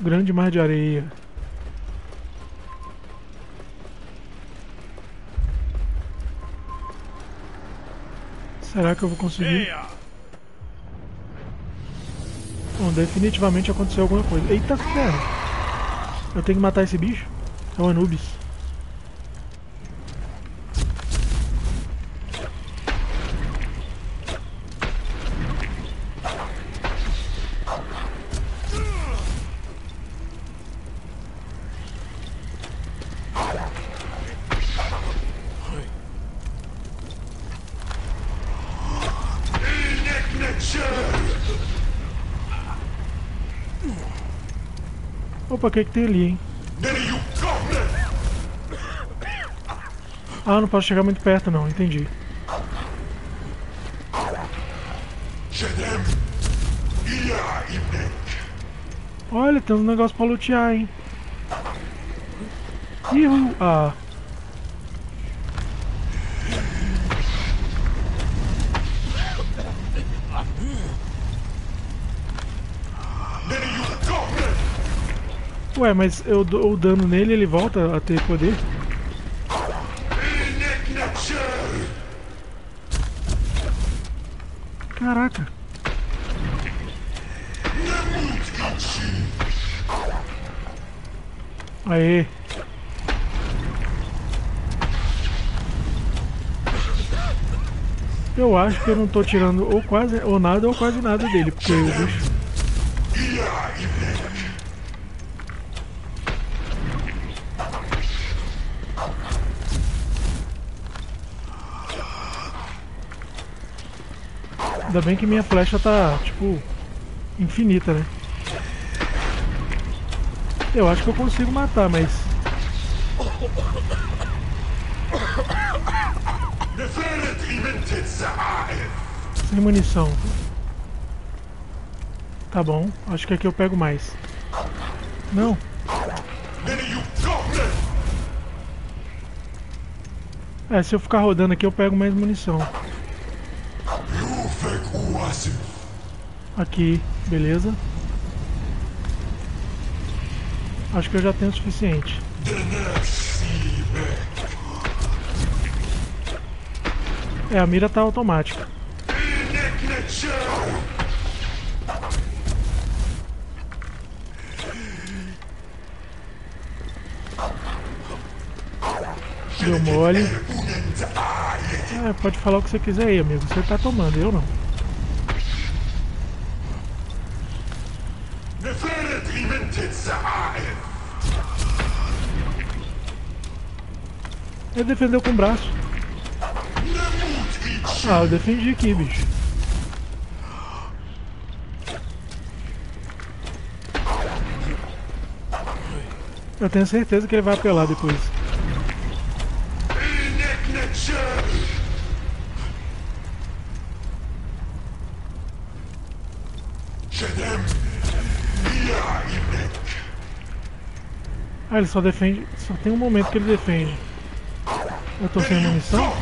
Grande mar de areia. Será que eu vou conseguir? Bom, definitivamente aconteceu alguma coisa. Eita ferro! Eu tenho que matar esse bicho? É o Anubis. Opa, o que, que tem ali, hein? Ah, não posso chegar muito perto não, entendi. Olha, tem uns negócios pra lutear, hein? Ihu! Ah. Ué, mas eu dou o dano nele ele volta a ter poder? Caraca. Aê. Eu acho que eu não tô tirando ou quase ou nada ou quase nada dele, porque o bicho Ainda bem que minha flecha tá, tipo, infinita, né? Eu acho que eu consigo matar, mas... Sem munição. Tá bom, acho que aqui eu pego mais. Não. É, se eu ficar rodando aqui eu pego mais munição. Aqui, beleza. Acho que eu já tenho o suficiente. É, a mira tá automática. Deu mole. É, pode falar o que você quiser aí, amigo. Você tá tomando, eu não. Ele defendeu com o braço. Ah, eu defendi aqui, bicho. Eu tenho certeza que ele vai apelar depois. Ah, ele só defende. Só tem um momento que ele defende. Eu tô sem munição?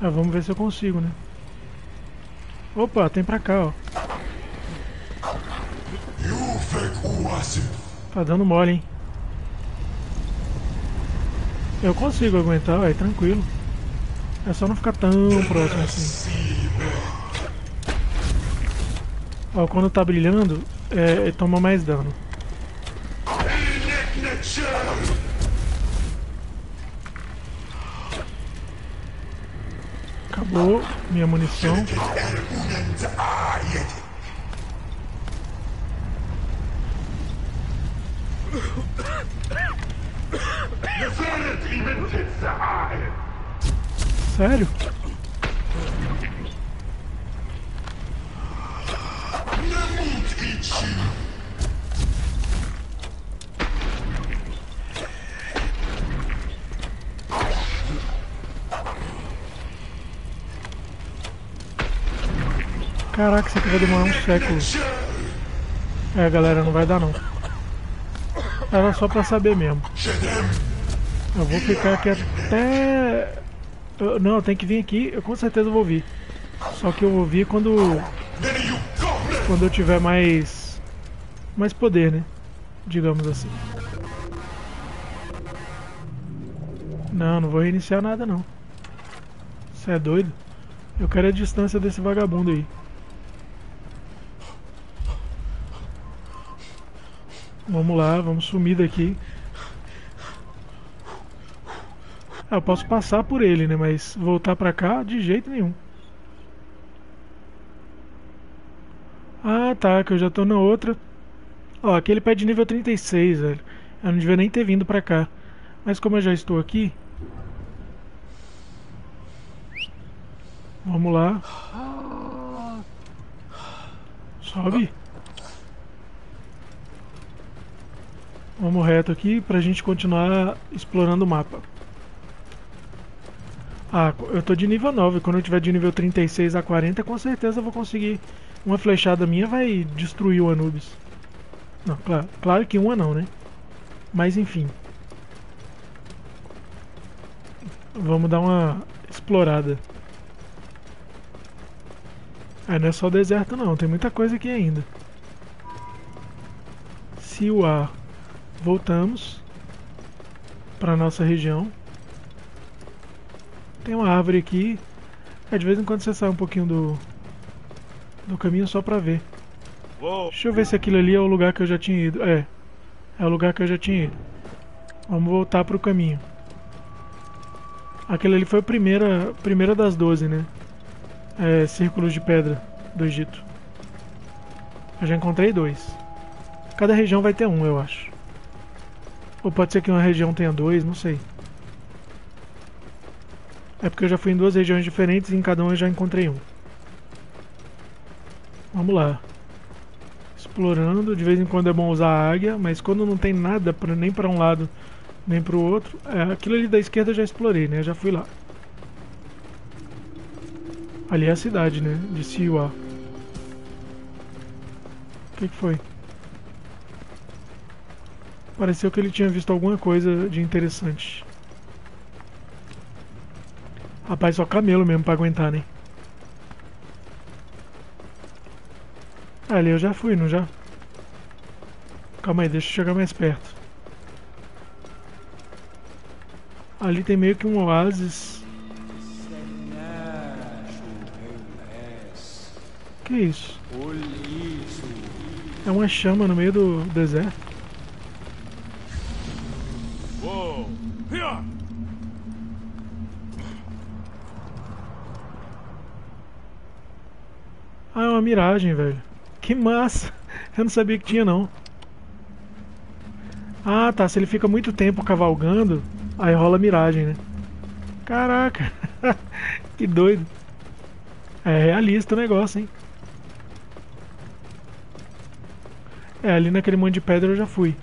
Ah, vamos ver se eu consigo, né? Opa, tem pra cá, ó. Tá dando mole, hein? Eu consigo aguentar, é tranquilo. É só não ficar tão próximo assim. Ó, quando tá brilhando, é, toma mais dano. Acabou minha munição. Sério? Caraca, isso aqui vai demorar um século. É, galera, não vai dar não. Era só pra saber mesmo. Eu vou ficar aqui até... Eu, não, tenho que vir aqui, eu com certeza vou vir. Só que eu vou vir quando... Quando eu tiver mais... mais poder, né? Digamos assim. Não, não vou reiniciar nada não. Você é doido? Eu quero a distância desse vagabundo aí. Vamos lá, vamos sumir daqui. Ah, eu posso passar por ele, né? Mas voltar pra cá de jeito nenhum. Ah, tá, que eu já tô na outra. Ó, aquele pé de nível 36, velho. Eu não devia nem ter vindo pra cá. Mas como eu já estou aqui... Vamos lá. Sobe. Vamos reto aqui pra gente continuar explorando o mapa. Ah, eu tô de nível 9. Quando eu tiver de nível 36 a 40, com certeza eu vou conseguir. Uma flechada minha vai destruir o Anubis. Não, claro, claro que uma não, né? Mas enfim. Vamos dar uma explorada. Ah, não é só deserto não, tem muita coisa aqui ainda. Siwa. Voltamos para nossa região. Tem uma árvore aqui. É, de vez em quando você sai um pouquinho do, do caminho só pra ver. Deixa eu ver se aquilo ali é o lugar que eu já tinha ido. É, é o lugar que eu já tinha ido. Vamos voltar pro caminho. Aquele ali foi a primeira, primeira das 12, né? É, círculos de pedra do Egito. Eu já encontrei dois. Cada região vai ter um, eu acho. Ou pode ser que uma região tenha dois, não sei. É porque eu já fui em duas regiões diferentes e em cada uma eu já encontrei um. Vamos lá. Explorando, de vez em quando é bom usar a águia, mas quando não tem nada pra, nem para um lado nem para o outro... É, aquilo ali da esquerda eu já explorei, né? Eu já fui lá. Ali é a cidade, né? De Siwa. O que, que foi? Pareceu que ele tinha visto alguma coisa de interessante. Rapaz, só camelo mesmo pra aguentar, né? Ali eu já fui, não já? Calma aí, deixa eu chegar mais perto. Ali tem meio que um oásis. Que isso? É uma chama no meio do deserto. Ah, é uma miragem, velho. Que massa! Eu não sabia que tinha, não. Ah, tá. Se ele fica muito tempo cavalgando, aí rola miragem, né? Caraca! que doido. É realista o negócio, hein? É, ali naquele monte de pedra eu já fui.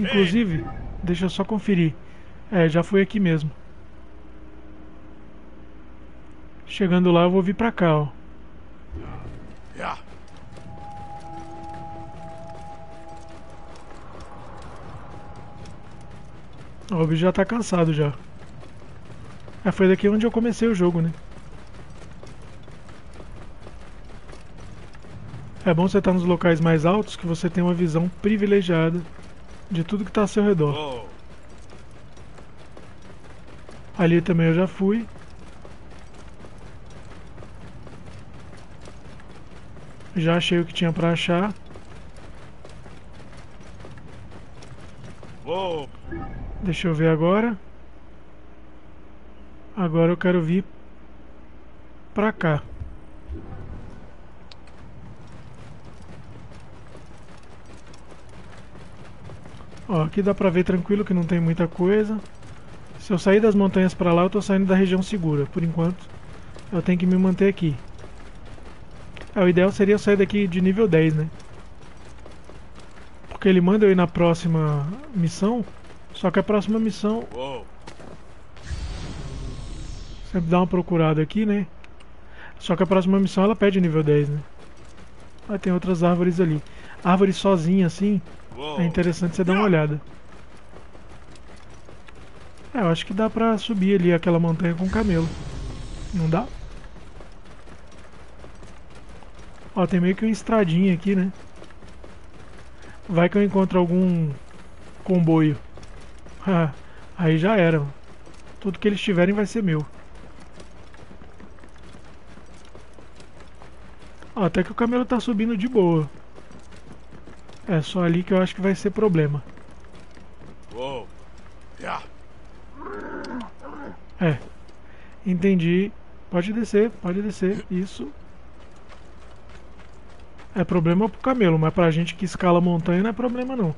Inclusive, deixa eu só conferir. É, já fui aqui mesmo. Chegando lá eu vou vir pra cá, ó. O bicho já tá cansado já. É, foi daqui onde eu comecei o jogo, né? É bom você estar nos locais mais altos que você tem uma visão privilegiada de tudo que está ao seu redor. Ali também eu já fui. Já achei o que tinha para achar. Deixa eu ver agora. Agora eu quero vir pra cá. Ó, aqui dá pra ver tranquilo que não tem muita coisa. Se eu sair das montanhas pra lá, eu tô saindo da região segura. Por enquanto, eu tenho que me manter aqui. É, o ideal seria sair daqui de nível 10, né? Porque ele manda eu ir na próxima missão só que a próxima missão... Sempre dá uma procurada aqui, né? Só que a próxima missão ela pede nível 10, né? Aí tem outras árvores ali. Árvore sozinha assim, é interessante você dar uma olhada. É, eu acho que dá pra subir ali aquela montanha com camelo. Não dá? Ó, tem meio que uma estradinha aqui, né? Vai que eu encontro algum comboio. Aí já era. Tudo que eles tiverem vai ser meu. Ó, até que o camelo tá subindo de boa. É só ali que eu acho que vai ser problema. É. Entendi. Pode descer, pode descer. Isso. É problema pro camelo, mas pra gente que escala montanha não é problema não.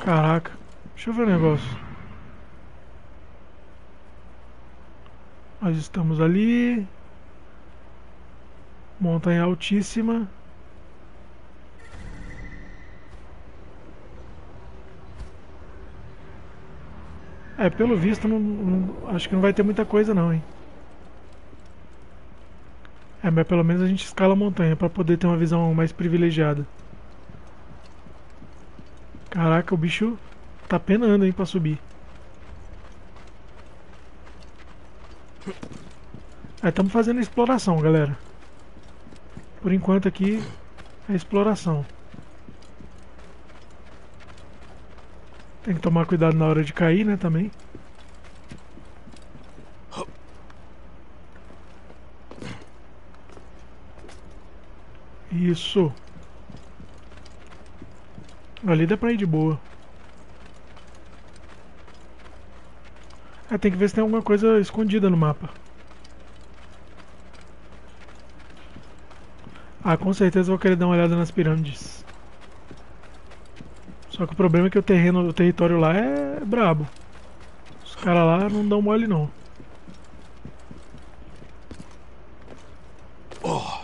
Caraca. Deixa eu ver o negócio. Nós estamos ali. Montanha altíssima. É, pelo visto, não, não, acho que não vai ter muita coisa não, hein. É, mas pelo menos a gente escala a montanha para poder ter uma visão mais privilegiada. Caraca, o bicho tá penando, hein, pra subir. É, estamos fazendo exploração, galera. Por enquanto aqui é exploração. Tem que tomar cuidado na hora de cair, né, também. Isso. Ali dá pra ir de boa. É, tem que ver se tem alguma coisa escondida no mapa. Ah, com certeza vou querer dar uma olhada nas pirâmides. Só que o problema é que o terreno, o território lá é brabo. Os caras lá não dão mole não. Oh.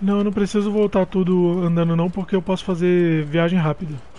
Não, eu não preciso voltar tudo andando não, porque eu posso fazer viagem rápida.